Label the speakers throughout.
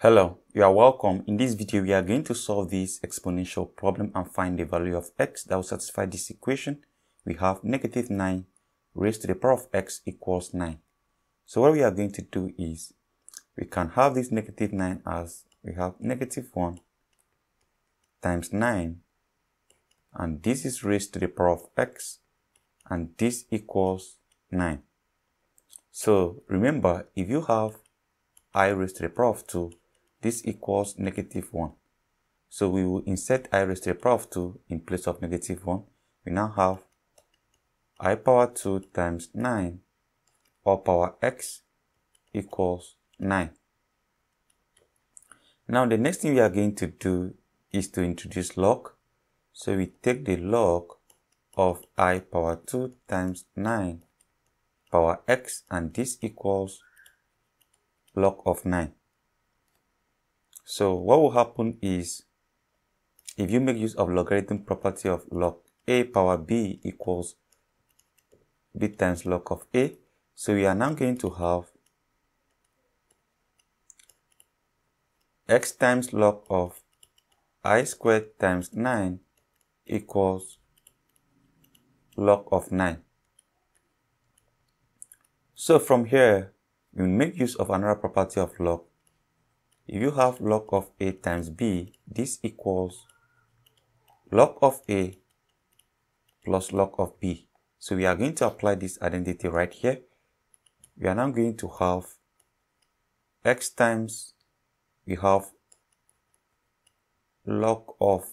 Speaker 1: Hello, you are welcome. In this video, we are going to solve this exponential problem and find the value of x that will satisfy this equation. We have negative 9 raised to the power of x equals 9. So what we are going to do is, we can have this negative 9 as we have negative 1 times 9 and this is raised to the power of x and this equals 9. So remember, if you have i raised to the power of 2, this equals negative 1. So we will insert i raised to the power of 2 in place of negative 1. We now have i power 2 times 9 or power x equals 9. Now the next thing we are going to do is to introduce log. So we take the log of i power 2 times 9 power x and this equals log of 9. So what will happen is if you make use of logarithm property of log a power b equals b times log of a. So we are now going to have x times log of i squared times 9 equals log of 9. So from here, we make use of another property of log. If you have log of a times b, this equals log of a plus log of b. So we are going to apply this identity right here. We are now going to have x times, we have log of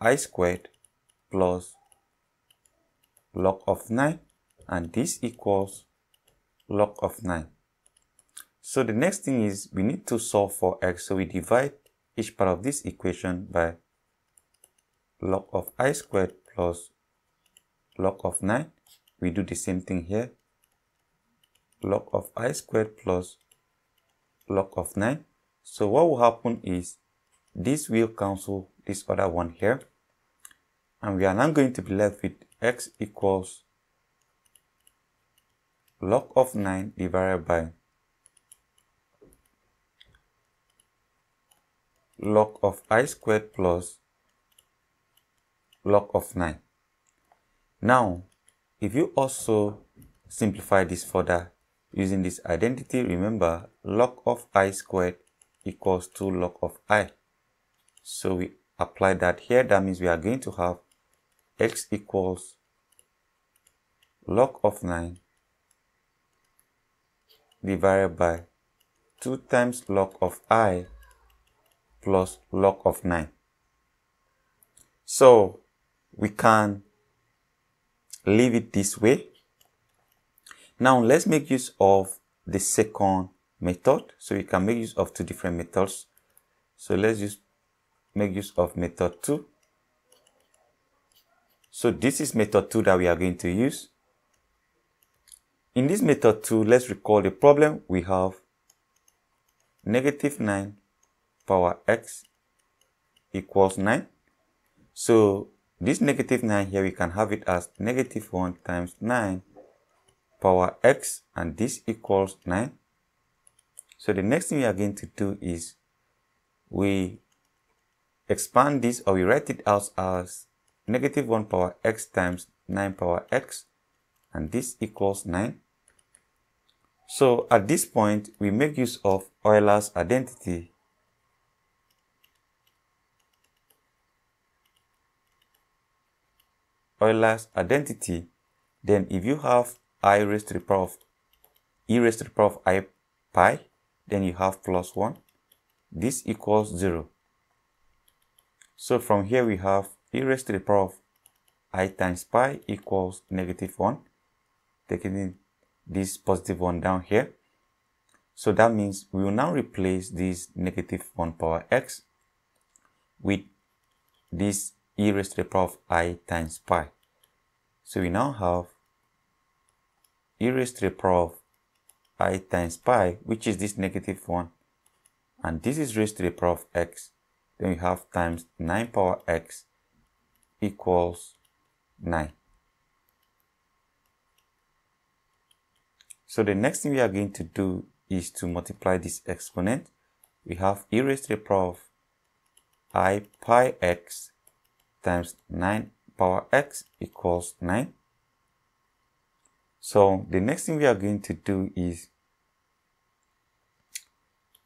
Speaker 1: i squared plus log of 9 and this equals log of 9. So the next thing is we need to solve for x. So we divide each part of this equation by log of i squared plus log of 9. We do the same thing here. Log of i squared plus log of 9. So what will happen is this will cancel this other one here. And we are now going to be left with x equals log of 9 divided by log of i squared plus log of 9. Now, if you also simplify this further using this identity, remember log of i squared equals to log of i. So we apply that here. That means we are going to have x equals log of 9 divided by 2 times log of i plus log of 9. So we can leave it this way. Now let's make use of the second method. So we can make use of two different methods. So let's just make use of method 2. So this is method 2 that we are going to use. In this method 2, let's recall the problem. We have negative 9 power x equals 9. So this negative 9 here, we can have it as negative 1 times 9 power x and this equals 9. So the next thing we are going to do is we expand this or we write it out as negative 1 power x times 9 power x and this equals 9. So at this point, we make use of Euler's identity. Euler's identity, then if you have i raised to the power of e raised to the power of i pi, then you have plus 1. This equals 0. So from here we have e raised to the power of i times pi equals negative 1. Taking this positive 1 down here. So that means we will now replace this negative 1 power x with this e raised to the power of i times pi. So we now have e raised to the power of i times pi, which is this negative 1. And this is raised to the power of x. Then we have times 9 power x equals 9. So the next thing we are going to do is to multiply this exponent. we have e raised to the power of i pi x times 9 power x equals 9. So the next thing we are going to do is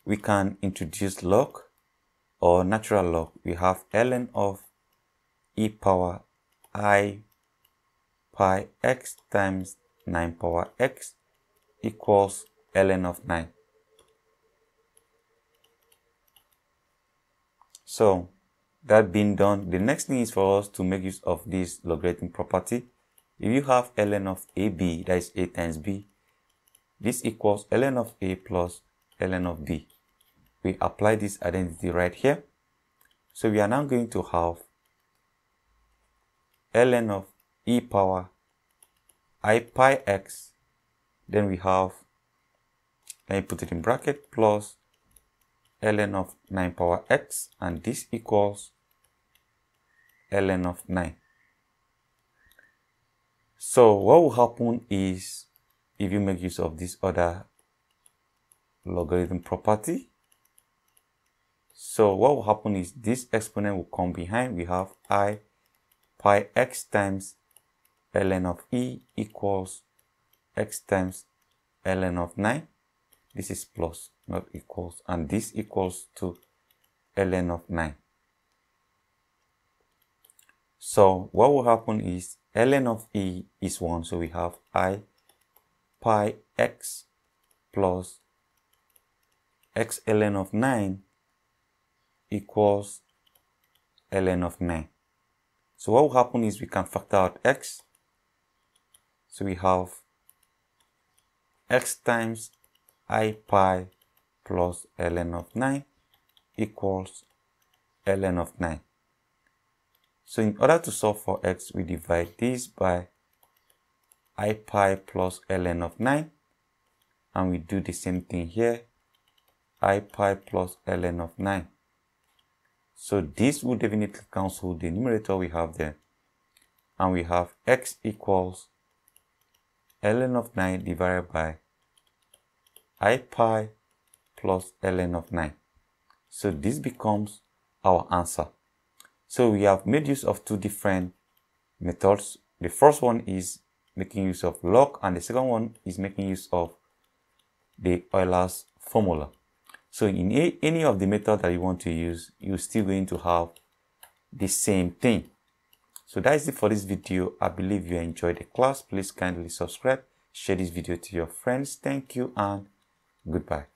Speaker 1: we can introduce log or natural log. We have ln of e power i pi x times 9 power x equals ln of 9. So that being done, the next thing is for us to make use of this logarithm property. If you have ln of ab, that is a times b, this equals ln of a plus ln of b. We apply this identity right here. So we are now going to have ln of e power i pi x, then we have, let me put it in bracket, plus ln of 9 power x and this equals ln of 9. So what will happen is if you make use of this other logarithm property, so what will happen is this exponent will come behind. We have i pi x times ln of e equals x times ln of 9 this is plus not equals and this equals to ln of 9 so what will happen is ln of e is 1 so we have i pi x plus x ln of 9 equals ln of 9 so what will happen is we can factor out x. So we have x times i pi plus ln of 9 equals ln of 9. So in order to solve for x, we divide this by i pi plus ln of 9 and we do the same thing here i pi plus ln of 9 so this will definitely cancel the numerator we have there and we have x equals ln of 9 divided by i pi plus ln of 9. So this becomes our answer. So we have made use of two different methods. The first one is making use of log and the second one is making use of the Euler's formula. So in a, any of the method that you want to use, you're still going to have the same thing. So that is it for this video. I believe you enjoyed the class. Please kindly subscribe, share this video to your friends. Thank you and Goodbye.